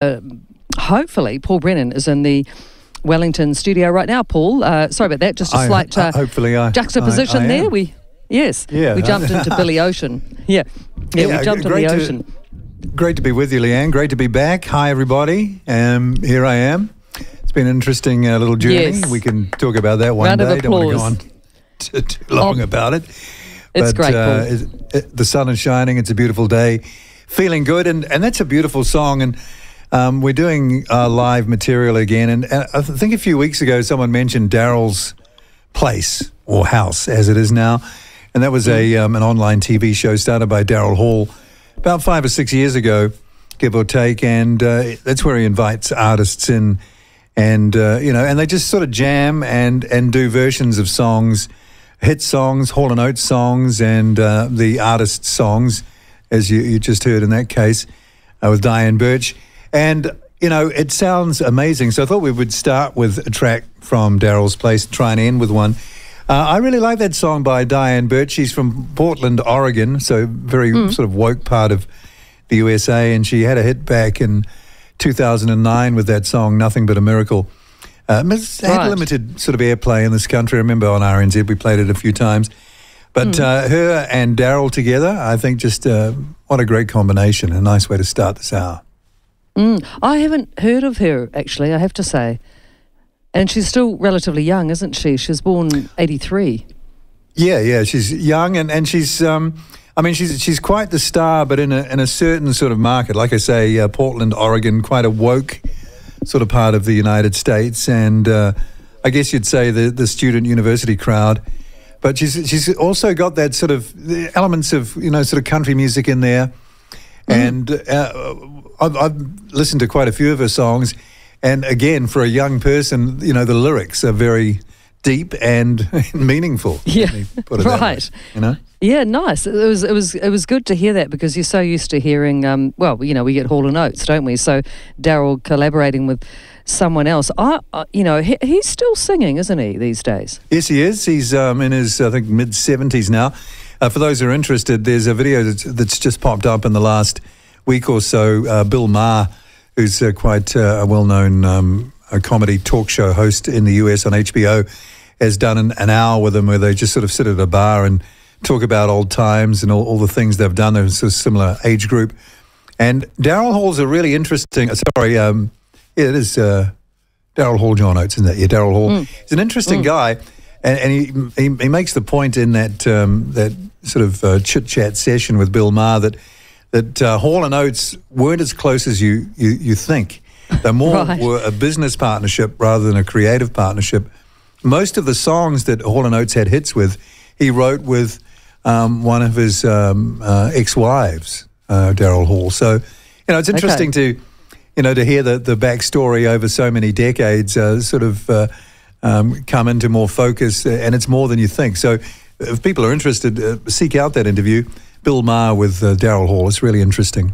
uh, hopefully, Paul Brennan is in the Wellington studio right now. Paul, uh, sorry about that. Just a I- slight I- uh, hopefully I- juxtaposition I- there. We yes, Yeah. we jumped into Billy Ocean. Yeah, yeah, Yeah, we jumped in great the to- ocean. Great to be with you, Leanne. Great to be back. Hi, everybody. Um, here I am. It's been an interesting uh, little journey. Yes. We can talk about that one Round of day. Don't want to go on too, too long Oh, about it. it's but, great, Uh, it- it- the sun is shining. It's a beautiful day. Feeling good, and, and that's a beautiful song. And um, we're doing uh, live material again. And, and I think a few weeks ago, someone mentioned Daryl's place or house as it is now. And that was a um, an online TV show started by Daryl Hall about five or six years ago, give or take. And uh, that's where he invites artists in, and uh, you know, and they just sort of jam and and do versions of songs, hit songs, Hall and Oates songs, and uh, the artist songs, as you, you just heard in that case uh, with Diane Birch. And you know, it sounds amazing. So I thought we would start with a track from Daryl's place, try and end with one. Uh, I really like that song by Diane Birch. She's from Portland, Oregon, so very sort of woke part of the USA, and she had a hit back in 2009 with that song "Nothing But a Miracle." Uh, it's had Right. limited sort of airplay in this country. I remember on RNZ we played it a few times, but uh, her and Daryl together, I think, just uh, what a great combination. A nice way to start this hour. I haven't heard of her actually. I have to say, and she's still relatively young, isn't she? She was born '83. Yeah, yeah, she's young and, and she's um, I mean she's she's quite the star, but in a in a certain sort of market, like I say, uh, Portland, Oregon, quite a woke sort of part of the United States, and uh, I guess you'd say the the student university crowd. But she's she's also got that sort of the elements of you know sort of country music in there, and uh, I've, I've listened to quite a few of her songs, and again for a young person, you know the lyrics are very deep and meaningful. Yeah, me put it that way, right. you know. Yeah, nice. It was it was it was good to hear that because you're so used to hearing. Um, well, you know, we get Hall and Oates, don't we? So Daryl collaborating with someone else. I, I you know, he, he's still singing, isn't he, these days? Yes, he is. He's um, in his, I think, mid 70s now. Uh, for those who are interested, there's a video that's, that's just popped up in the last week or so. Uh, Bill Maher, who's uh, quite uh, a well known um, a comedy talk show host in the US on HBO, has done an, an hour with him where they just sort of sit at a bar and talk about old times and all, all the things they've done. They're a sort of similar age group. And Daryl Hall's a really interesting, uh, sorry, um, yeah, it is. Uh, Daryl Hall, John Oates, isn't it? Yeah, Daryl Hall. He's an interesting guy, and, and he, he he makes the point in that um, that sort of uh, chit chat session with Bill Maher that that uh, Hall and Oates weren't as close as you you, you think. They more Right. were a business partnership rather than a creative partnership. Most of the songs that Hall and Oates had hits with, he wrote with um, one of his um, uh, ex-wives, uh, Daryl Hall. So, you know, it's interesting to you know, to hear the, the backstory over so many decades uh, sort of uh, um, come into more focus, uh, and it's more than you think. So, if people are interested, uh, seek out that interview. Bill Maher with uh, Daryl Hall. It's really interesting.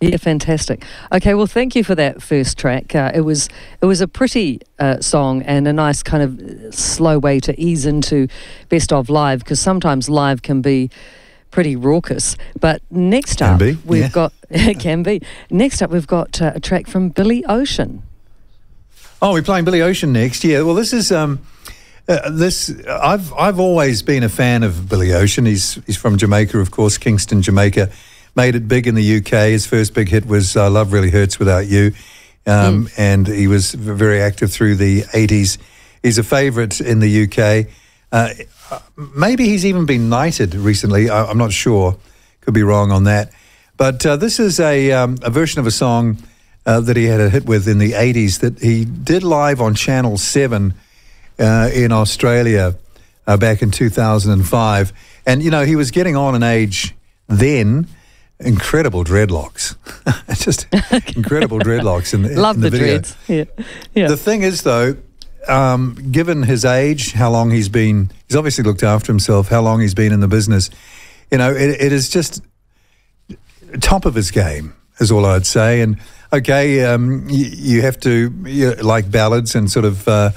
Yeah, fantastic. Okay, well, thank you for that first track. Uh, it was it was a pretty uh, song and a nice kind of uh, slow way to ease into best of live because sometimes live can be pretty raucous. But next Can up, be, we've yeah. got it can be. Next up, we've got uh, a track from Billy Ocean. Oh, we're playing Billy Ocean next. Yeah. Well, this is um, uh, this. I've I've always been a fan of Billy Ocean. He's he's from Jamaica, of course, Kingston, Jamaica. Made it big in the UK. His first big hit was uh, "Love Really Hurts Without You," um, and he was very active through the '80s. He's a favourite in the UK. Uh, maybe he's even been knighted recently. I, I'm not sure. Could be wrong on that. But uh, this is a, um, a version of a song uh, that he had a hit with in the 80s that he did live on Channel 7 uh, in Australia uh, back in 2005. And, you know, he was getting on in age then. Incredible dreadlocks. Just incredible dreadlocks in the, Love in the, the, dreads. Yeah, yeah. The thing is, though, um, given his age, how long he's been, he's obviously looked after himself, how long he's been in the business, you know, it, it is just top of his game, is all I'd say. And okay, um, you, you have to you like ballads and sort of uh,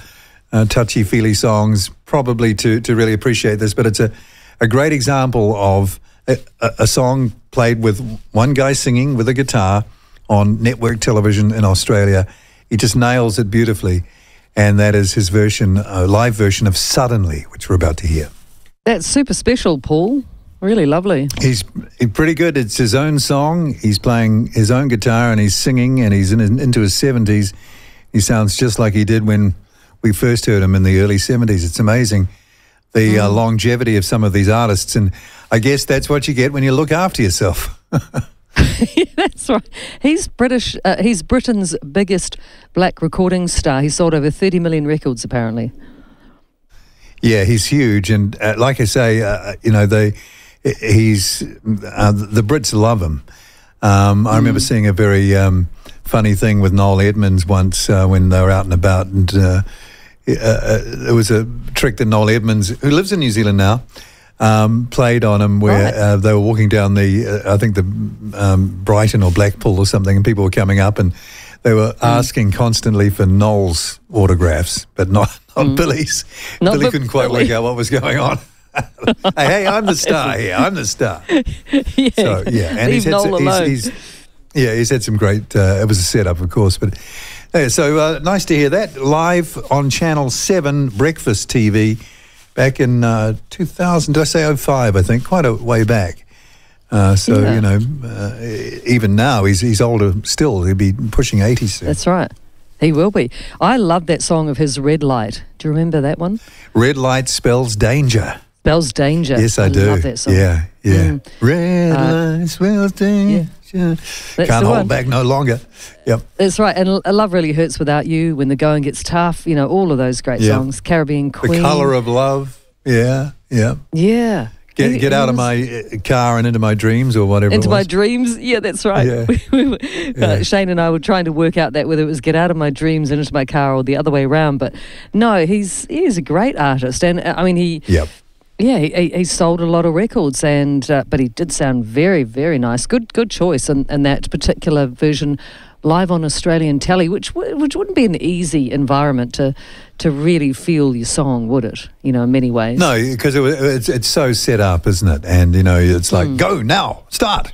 uh, touchy feely songs, probably to, to really appreciate this, but it's a, a great example of a, a, song played with one guy singing with a guitar on network television in Australia. He just nails it beautifully. And that is his version, a live version of Suddenly, which we're about to hear. That's super special, Paul. Really lovely. He's pretty good. It's his own song. He's playing his own guitar and he's singing and he's in, into his 70s. He sounds just like he did when we first heard him in the early 70s. It's amazing the uh, mm. uh, longevity of some of these artists. And I guess that's what you get when you look after yourself. that's right. He's British. Uh, he's Britain's biggest black recording star. He sold over 30 million records, apparently. Yeah, he's huge, and uh, like I say, uh, you know, they he's uh, the Brits love him. Um, I remember mm. seeing a very um, funny thing with Noel Edmonds once uh, when they were out and about, and uh, uh, it was a trick that Noel Edmonds, who lives in New Zealand now, um, played on him where right. uh, they were walking down the, uh, I think the um, Brighton or Blackpool or something, and people were coming up and they were mm. asking constantly for Noel's autographs, but not, not mm. Billy's. Not Billy couldn't quite Billy. work out what was going on. hey, hey, I'm the star here. I'm the star. yeah. So yeah, and he's had some, he's, he's, yeah, he's had some great. Uh, it was a setup, of course, but yeah, so uh, nice to hear that live on Channel Seven Breakfast TV back in uh, 2000. Did I say 05? I think quite a way back. Uh, so yeah. you know, uh, even now he's he's older still. He'll be pushing 80 soon. That's right. He will be. I love that song of his, Red Light. Do you remember that one? Red light spells danger. Spells danger. Yes, I, I do. Love that song. Yeah, yeah. Mm. Red uh, light spells danger. Yeah. Can't hold one. back no longer. Yep. That's right. And Love Really Hurts Without You, When the Going Gets Tough, you know, all of those great yep. songs. Caribbean Queen. The Colour of Love. Yeah, yeah. Yeah. Get, get out of my uh, car and into my dreams or whatever. Into my dreams. Yeah, that's right. Yeah. uh, yeah. Shane and I were trying to work out that whether it was get out of my dreams and into my car or the other way around. But no, he's he's a great artist, and uh, I mean he yep. Yeah, he, he sold a lot of records, and uh, but he did sound very, very nice. Good, good choice, and and that particular version live on Australian telly, which which wouldn't be an easy environment to to really feel your song, would it? You know, in many ways. No, because it, it's it's so set up, isn't it? And you know, it's like mm. go now, start,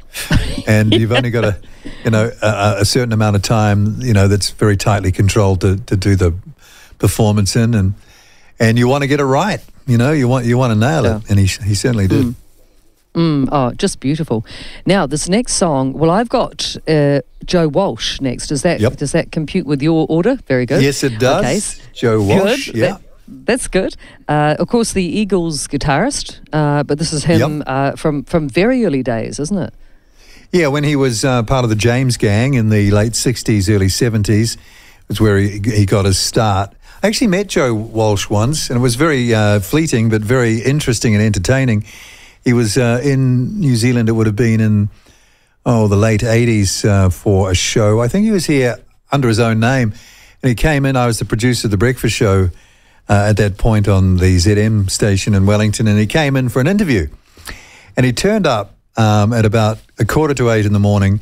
and you've only got a you know a, a, certain amount of time, you know, that's very tightly controlled to to do the performance in, and and you want to get it right. You know, you want you want to nail yeah. it, and he he certainly did. Mm. Mm, oh, just beautiful. Now this next song. Well, I've got uh, Joe Walsh next. Does that yep. does that compute with your order? Very good. Yes, it does. Okay. Joe Walsh. Good. Yeah. That, that's good. Uh, of course, the Eagles guitarist, uh, but this is him yep. Uh, from from very early days, isn't it? Yeah, when he was uh, part of the James Gang in the late '60s, early '70s, was where he, he got his start. I actually met Joe Walsh once, and it was very uh, fleeting, but very interesting and entertaining. He was uh, in New Zealand. It would have been in oh the late '80s uh, for a show. I think he was here under his own name, and he came in. I was the producer of the breakfast show uh, at that point on the ZM station in Wellington, and he came in for an interview, and he turned up um, at about a quarter to eight in the morning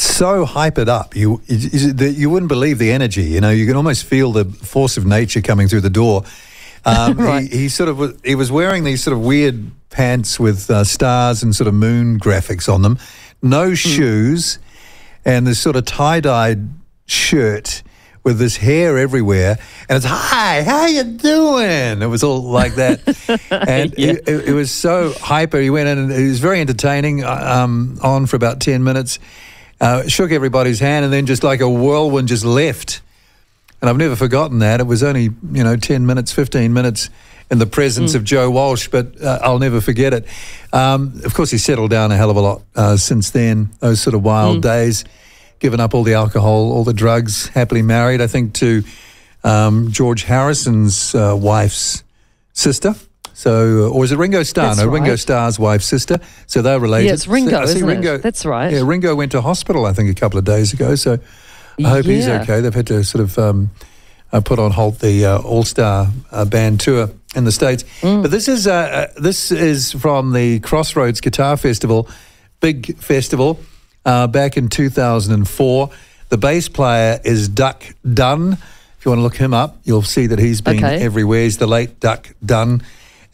so hype it up. You, you, you wouldn't believe the energy. You know, you can almost feel the force of nature coming through the door. Um, right. he, he, sort of he was wearing these sort of weird pants with uh, stars and sort of moon graphics on them, no mm. shoes, and this sort of tie dyed shirt with this hair everywhere, and it's hi, how you doing? It was all like that, and yeah. it, it, it, was so hyper. He went in, and it was very entertaining. Uh, um, on for about ten minutes uh, shook everybody's hand, and then just like a whirlwind just left. And I've never forgotten that. It was only, you know, 10 minutes, 15 minutes in the presence mm. of Joe Walsh, but uh, I'll never forget it. Um, of course, he settled down a hell of a lot uh, since then, those sort of wild mm. days, given up all the alcohol, all the drugs, happily married, I think, to um, George Harrison's uh, wife's sister. So, or is it Ringo Starr? That's no, right. Ringo Starr's wife's sister. So they're related. Yeah, it's Ringo, so, isn't Ringo, it? That's right. Yeah, Ringo went to hospital, I think, a couple of days ago. So I hope yeah. he's okay. They've had to sort of um, uh, put on halt the uh, All Star uh, band tour in the states. Mm. But this is uh, uh, this is from the Crossroads Guitar Festival, big festival, uh, back in 2004. The bass player is Duck Dunn. If you want to look him up, you'll see that he's been okay. everywhere. He's the late Duck Dunn.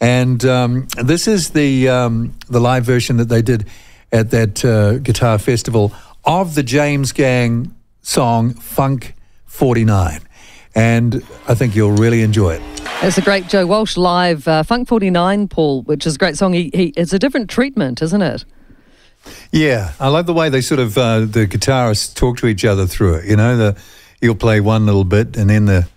And um, this is the um, the live version that they did at that uh, guitar festival of the James Gang song Funk 49. And I think you'll really enjoy it. It's a great Joe Walsh live uh, Funk 49, Paul, which is a great song. He, he, it's a different treatment, isn't it? Yeah, I love the way they sort of uh, the guitarists talk to each other through it. You know, the you'll play one little bit, and then the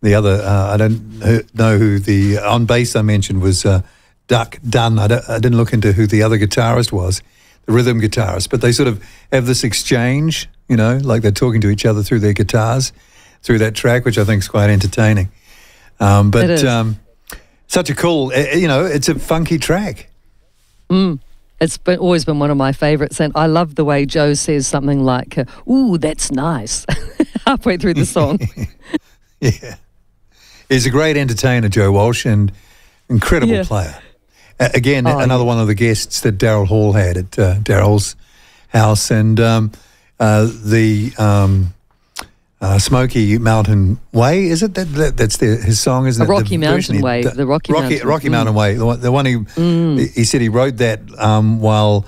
the other. Uh, I don't know who the on bass I mentioned was uh, Duck Dunn. I, I, didn't look into who the other guitarist was, the rhythm guitarist, but they sort of have this exchange. You know, like they're talking to each other through their guitars through that track, which I think is quite entertaining. Um, but um, such a cool, eh, eh, you know, it's a funky track. Mm. It's been, always been one of my favourites, and I love the way Joe says something like, uh, "Ooh, that's nice," halfway through the song. yeah, he's a great entertainer, Joe Walsh, and incredible yeah. player. Uh, again, oh, another yeah. one of the guests that Daryl Hall had at uh, Daryl's house, and um, uh, the um, uh, Smoky Mountain Way, is it? That, that that's the, his song, isn't it? Rocky Mountain he, Way, the, the Rocky, Rocky Mountain, Rocky mm. Mountain Way, the one, the one he mm. he said he wrote that um, while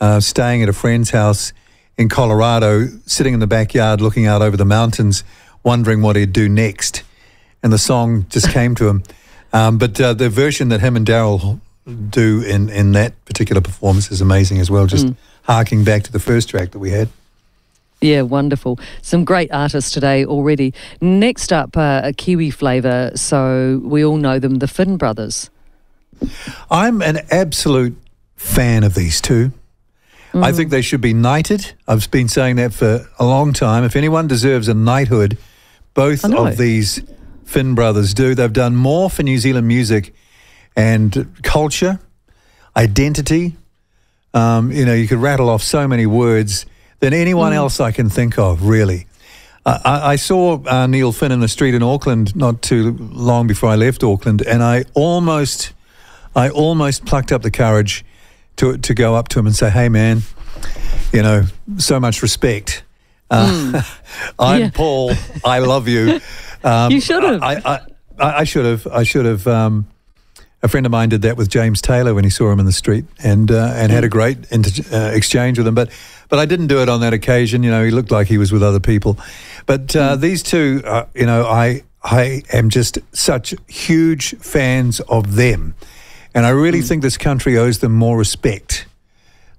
uh, staying at a friend's house in Colorado, sitting in the backyard looking out over the mountains, wondering what he'd do next, and the song just came to him. Um, but uh, the version that him and Daryl do in in that particular performance is amazing as well. Just mm. harking back to the first track that we had. Yeah, wonderful. Some great artists today already. Next up, uh, a Kiwi flavour. So we all know them, the Finn brothers. I'm an absolute fan of these two. Mm. I think they should be knighted. I've been saying that for a long time. If anyone deserves a knighthood, both of these Finn brothers do. They've done more for New Zealand music and culture, identity. Um, you know, you could rattle off so many words than anyone mm. else I can think of, really. Uh, I, I, saw uh, Neil Finn in the street in Auckland not too long before I left Auckland, and I almost, I almost plucked up the courage to to go up to him and say, "Hey, man, you know, so much respect. Uh, mm. I'm yeah. Paul. I love you. Um, you should have. I, I, I, should have. I should have. Um, a friend of mine did that with James Taylor when he saw him in the street, and uh, and mm. had a great inter- uh, exchange with him. But but I didn't do it on that occasion. You know, he looked like he was with other people. But uh, mm. these two, uh, you know, I I am just such huge fans of them, and I really mm. think this country owes them more respect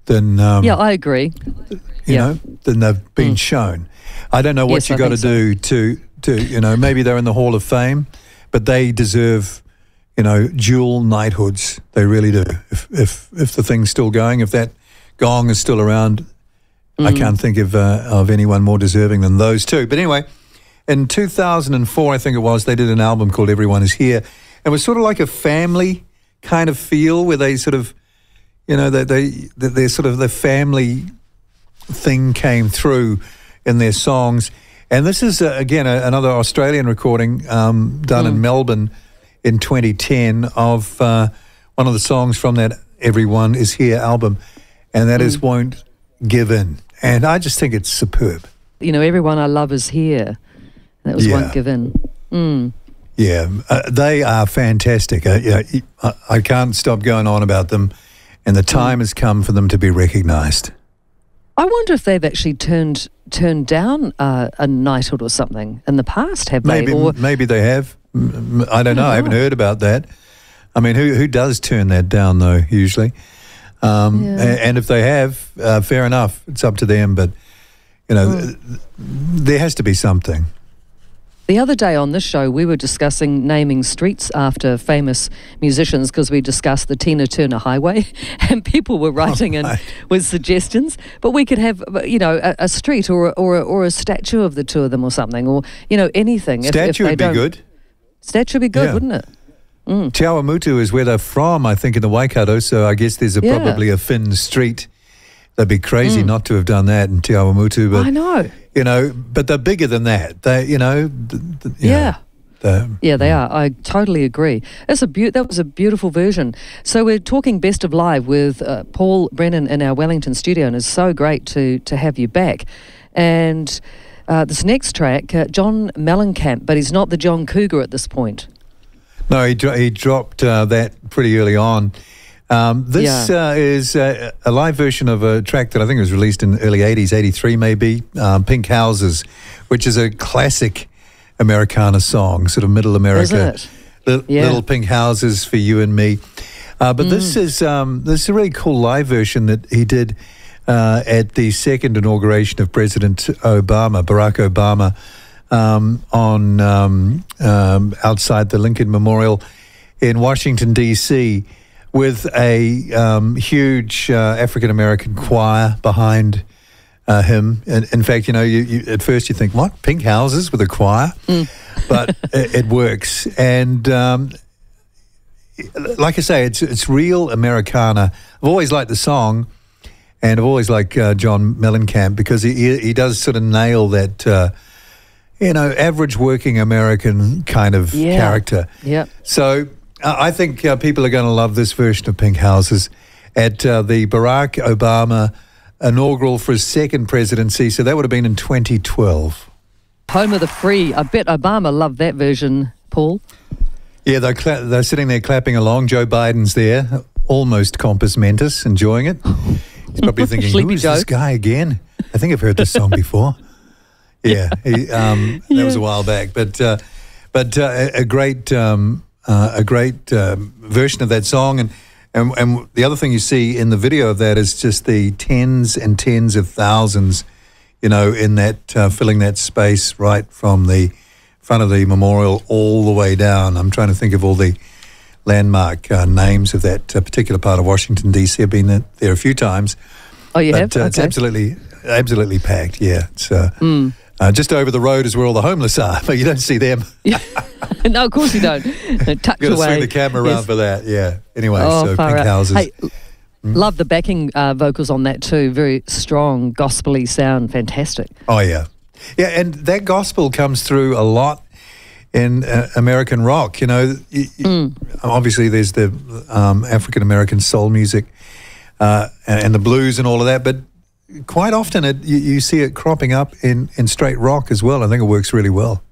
than um, yeah, I agree. You yeah. know, than they've been mm. shown. I don't know what yes, you got to so. do to you know maybe they're in the Hall of Fame, but they deserve you know dual knighthoods. They really do. If if if the thing's still going, if that gong is still around, Mm. I can't think of uh, of anyone more deserving than those two. But anyway, in 2004, I think it was, they did an album called Everyone Is Here. It was sort of like a family kind of feel where they sort of, you know, they, they, they sort of the family thing came through in their songs. And this is, uh, again, a, another Australian recording um, done mm. in Melbourne in 2010 of uh, one of the songs from that Everyone Is Here album. And that mm. is Won't Give In. And I just think it's superb. You know, everyone I love is here. That was yeah. Won't Give In. Mm. Yeah, uh, they are fantastic. Uh, yeah, I, I can't stop going on about them, and the time mm. has come for them to be recognised. I wonder if they've actually turned turned down uh, a knighthood or something in the past. Have maybe, they? Or, maybe they have. I don't know. I haven't heard about that. I mean, who who does turn that down though? Usually, um, yeah. and, if they have, uh, fair enough. It's up to them. But you know, mm. there has to be something. The other day on this show, we were discussing naming streets after famous musicians because we discussed the Tina Turner Highway, and people were writing oh, in with suggestions. But we could have, you know, a, a street or or or a statue of the two of them or something, or you know, anything. Statue if, if would be good. Statue would be good, yeah. wouldn't it? Mm. Te Awamutu is where they're from, I think, in the Waikato. So I guess there's a, yeah. probably a Finn street. They'd be crazy mm. not to have done that in Te Awamutu. But, I know. You know, but they're bigger than that. They, you know, th- th- you yeah. Know, yeah, they are. I totally agree. That's a be- that was a beautiful version. So we're talking best of live with uh, Paul Brennan in our Wellington studio, and it's so great to to have you back. And uh, this next track, uh, John Mellencamp, but he's not the John Cougar at this point. No, he, dro- he dropped uh, that pretty early on. Um, this Yeah. uh, is uh, a live version of a track that I think was released in the early 80s, 83 maybe, um, Pink Houses, which is a classic Americana song, sort of middle America. Li- Yeah. Little pink houses for you and me. Uh, but this Mm. is um, this is a really cool live version that he did uh, at the second inauguration of President Obama, Barack Obama, um, on um, um, outside the Lincoln Memorial in Washington D.C. with a um, huge uh, African American choir behind uh, him. And in fact, you know, you, you, at first you think, what pink houses with a choir, but it, it works. And um, like I say, it's it's real Americana. I've always liked the song, and I've always liked uh, John Mellencamp because he he does sort of nail that. Uh, you know, average working American kind of Yeah. character. Yep. So I think uh, people are going to love this version of Pink Houses at uh, the Barack Obama inaugural for his second presidency. So that would have been in 2012. Home of the free. I bet Obama loved that version, Paul. Yeah, they're, cla- they're sitting there clapping along. Joe Biden's there, almost compos mentis, enjoying it. He's probably thinking, who is this guy again? I think I've heard this song before. Yeah, he, um, that was a while back, but uh, but uh, a, a great um, uh, a great um, version of that song, and, and and the other thing you see in the video of that is just the tens and tens of thousands, you know, in that uh, filling that space right from the front of the memorial all the way down. I'm trying to think of all the landmark uh, names of that uh, particular part of Washington D.C. I've been there a few times. Oh, you have? But uh, it's absolutely, absolutely packed. Yeah, it's uh, Hmm. Uh, just over the road is where all the homeless are, but you don't see them. no, of course you don't. Tucked Got to away. swing the camera around Yes. for that. Yeah. Anyway, Oh, so pink out. houses. Hey, love the backing uh, vocals on that too. Very strong, gospely sound. Fantastic. Oh yeah, yeah, and that gospel comes through a lot in uh, American rock. You know, y- obviously there's the um, African American soul music uh, and, and the blues and all of that, but quite often it you, you see it cropping up in in straight rock as well. I think it works really well.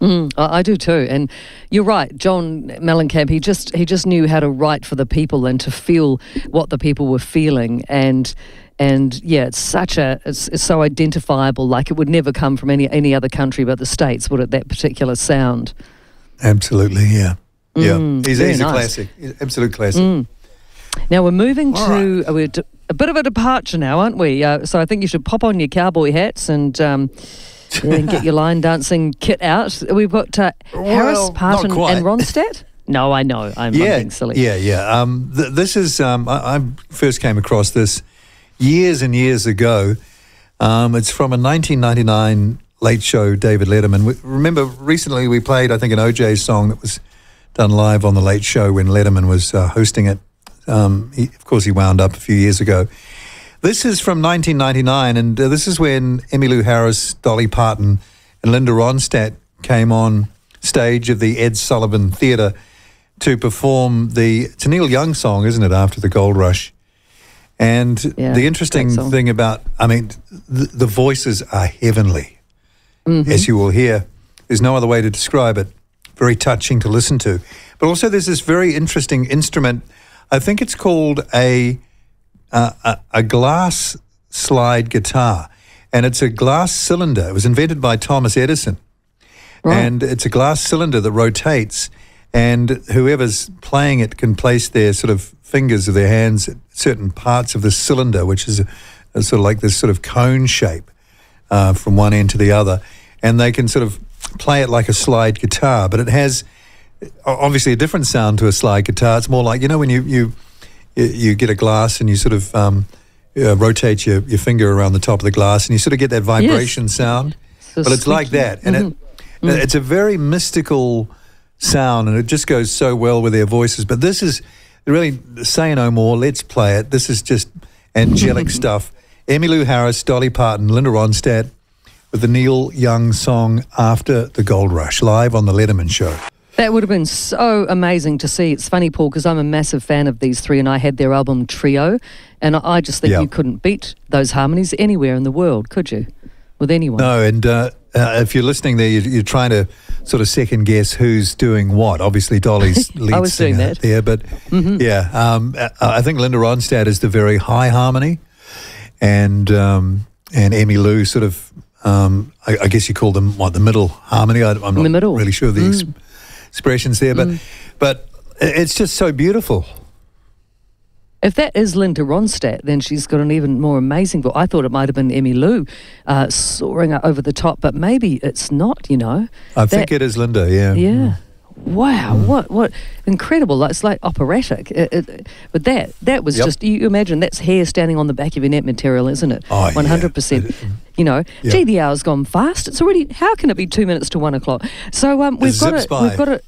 Mm, I, I do too, and you're right, John Mellencamp. He just he just knew how to write for the people and to feel what the people were feeling, and and yeah, it's such a it's, it's so identifiable. Like it would never come from any any other country but the states, would it? That particular sound. Absolutely, yeah, yeah. he's, he's a classic, He's absolute classic. Mm. Now we're moving All to uh, we're a bit of a departure now, aren't we? Uh, so I think you should pop on your cowboy hats and. Um, and get your line dancing kit out. We've got uh, Harris, Well, Parton, and Ronstadt. No, I know. I'm, I'm being silly. Yeah, yeah. Um, th- this is, um, I, I first came across this years and years ago. Um, it's from a 1999 late show, David Letterman. We, remember, recently we played, I think, an OJ song that was done live on the late show when Letterman was uh, hosting it. Um, he, of course, he wound up a few years ago. This is from 1999, and uh, this is when Emmylou Harris, Dolly Parton, and Linda Ronstadt came on stage of the Ed Sullivan Theatre to perform the it's a Neil Young song, isn't it? After the Gold Rush, and Yeah, the interesting thing about I mean, the, the voices are heavenly, Mm-hmm. as you will hear. There's no other way to describe it. Very touching to listen to, but also there's this very interesting instrument. I think it's called a a, a, a glass slide guitar, and it's a glass cylinder. It was invented by Thomas Edison, Right. and it's a glass cylinder that rotates, and whoever's playing it can place their sort of fingers of their hands at certain parts of the cylinder, which is a, a sort of like this sort of cone shape uh, from one end to the other, and they can sort of play it like a slide guitar, but it has obviously a different sound to a slide guitar. It's more like you know when you you you- get a glass and you sort of um, uh, rotate your, your finger around the top of the glass and you sort of get that vibration sound. So but it's like that, and it, it's a very mystical sound, and it just goes so well with their voices. But this is really say no more. Let's play it. This is just angelic stuff. Emmylou Harris, Dolly Parton, Linda Ronstadt with the Neil Young song "After the Gold Rush" live on the Letterman Show. That would have been so amazing to see. It's funny, Paul, because I'm a massive fan of these three, and I had their album Trio, and I- just think Yeah. you couldn't beat those harmonies anywhere in the world, could you? with anyone. No, and uh, uh, if you're listening there, you're, you're, trying to sort of second guess who's doing what. Obviously, Dolly's lead I was doing singer that. there, but mm-hmm. yeah, um, I think Linda Ronstadt is the very high harmony, and um, and Emmylou sort of. Um, I, I, guess you call them what the middle harmony. I, am not really sure the mm. ex- expressions there, but mm. but it's just so beautiful. If that is Linda Ronstadt, then she's got an even more amazing voice. I thought it might have been Emmylou uh, soaring over the top, but maybe it's not, you know. I that, think it is Linda, yeah. Yeah. Mm. Wow, what what incredible! It's like operatic. It, it, but that that was yep. just you imagine that's hair standing on the back of your net material, isn't it? Oh, one hundred percent. You know, yep. gee, the hour's gone fast. It's already. How can it be two minutes to one o'clock? So um, we've got it. We've got it.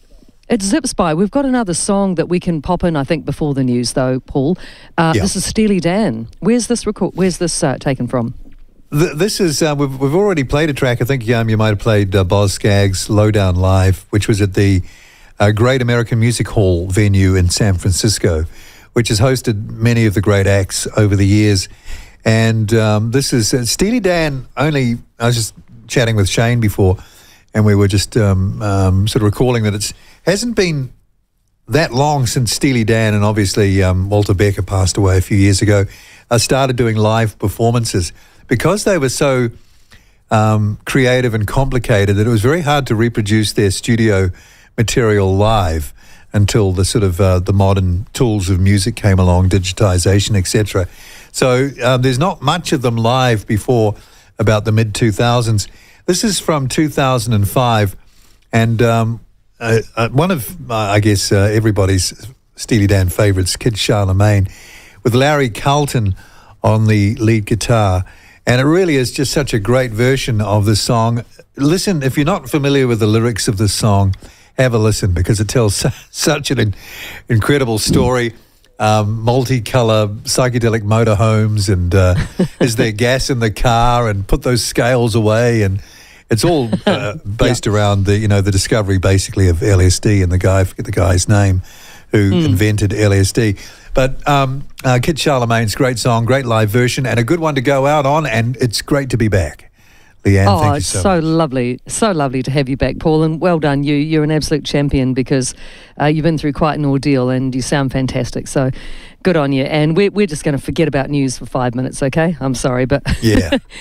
It zips by. We've got another song that we can pop in, I think, before the news, though, Paul. Uh, yeah. This is Steely Dan. Where's this record? Where's this uh, taken from? this is uh, we've, we've already played a track. I think um, you might have played uh, Boz Scaggs' "Lowdown Live," which was at the uh, Great American Music Hall venue in San Francisco, which has hosted many of the great acts over the years. And um, this is uh, Steely Dan. Only I was just chatting with Shane before, and we were just um, um sort of recalling that it hasn't been that long since Steely Dan and obviously um, Walter Becker passed away a few years ago. I started doing live performances because they were so um, creative and complicated that it was very hard to reproduce their studio material live until the sort of uh, the modern tools of music came along, digitization, etc. So uh, there's not much of them live before about the mid 2000s. This is from 2005, and um, uh, uh, one of, uh, I guess, uh, everybody's Steely Dan favourites, Kid Charlemagne, with Larry Carlton on the lead guitar. And it really is just such a great version of the song. Listen, if you're not familiar with the lyrics of the song, have a listen because it tells such an incredible story. Um, multicolor psychedelic motorhomes, and uh, is there gas in the car? And put those scales away, and it's all uh, based yeah. around the you know the discovery basically of LSD and the guy I forget the guy's name who mm. invented LSD. But um, uh, Kid Charlemagne's great song, great live version, and a good one to go out on. And it's great to be back. Leanne, oh, it's so, so lovely, so lovely to have you back, Paul, and well done. You, you're an absolute champion because uh, you've been through quite an ordeal, and you sound fantastic. So, good on you. And we're we're just going to forget about news for five minutes, okay? I'm sorry, but yeah.